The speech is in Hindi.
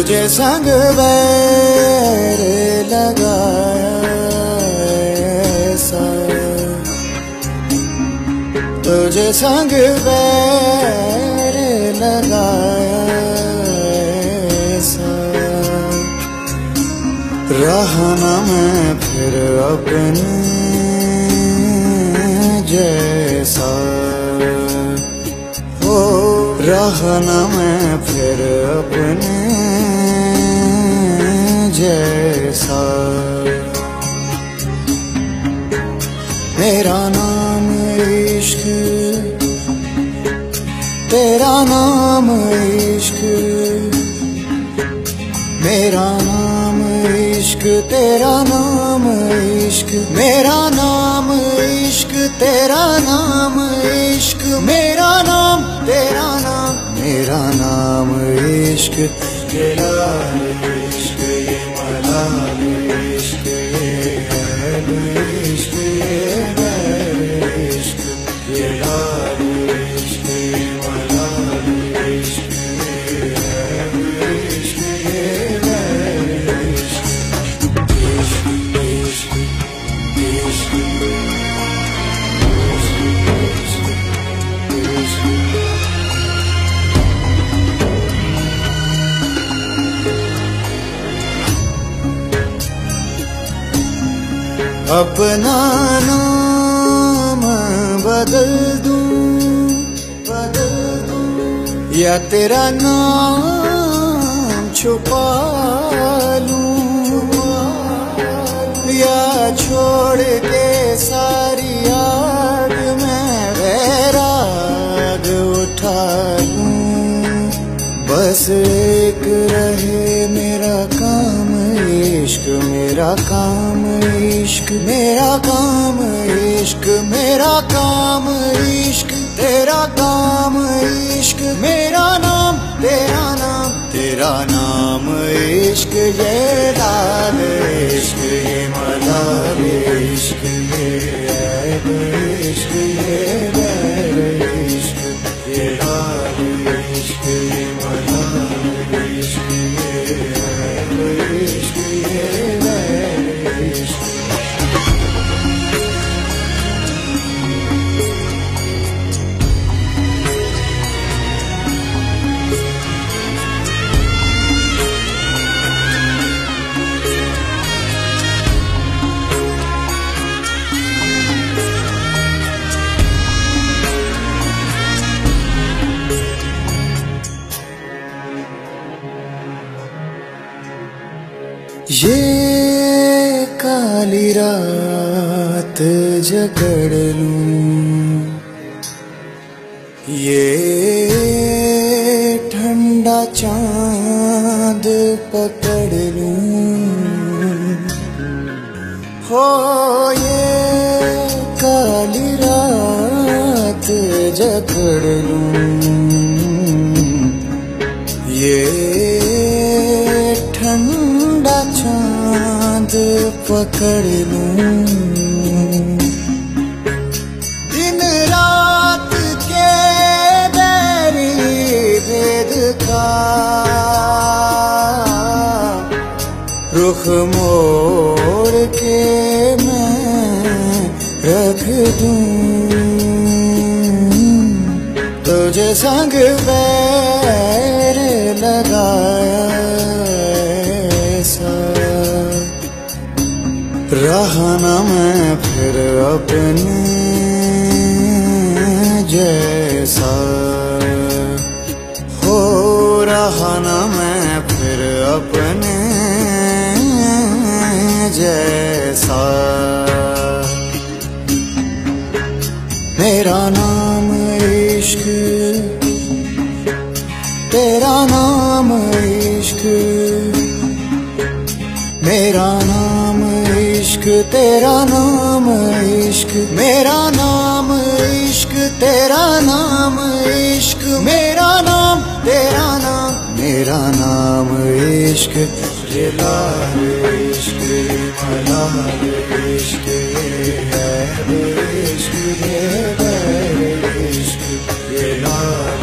तुझे संग बैर लगाया ऐसा। तुझे संग बैर लगाया ऐसा। मैं फिर अपने जैसा। ओ रहना मैं फिर अपने जैसा। मेरा नाम इश्क, तेरा नाम इश्क। मेरा नाम इश्क, तेरा नाम इश्क। मेरा नाम इश्क, तेरा नाम इश्क। मेरा नाम, तेरा नाम, मेरा नाम इश्क। तेरा अपना नाम बदल दूँ बदल दूँ। या तेरा नाम छुपा लूँ, या छोड़ के सारी बस एक रहे मेरा काम इश्क, मेरा काम इश्क, मेरा काम इश्क, मेरा काम इश्क, तेरा काम इश्क, मेरा नाम, तेरा नाम तेरा नाम इश्क, ये लाल इश्क, ये मलाल इश्क, ये ये काली रात जकड़ लूँ। ये ठंडा चाँद पकड़ लूँ। हो ये काली रात जकड़ लूँ। ये पकड़ लूँ। दिन रात के बैरी भेद का रुख मोड़ के मैं रख दूँ। तुझे संग बैर लगाया ऐसा। रहना मैं फिर अपने जैसा। हो रहना मैं फिर अपने जैसा। मेरा नाम इश्क तेरा नाम इश्क, मेरा नाम इश्क, तेरा नाम इश्क, मेरा नाम, तेरा नाम, मेरा नाम इश्क। इश्क इश्क इश्क इश्क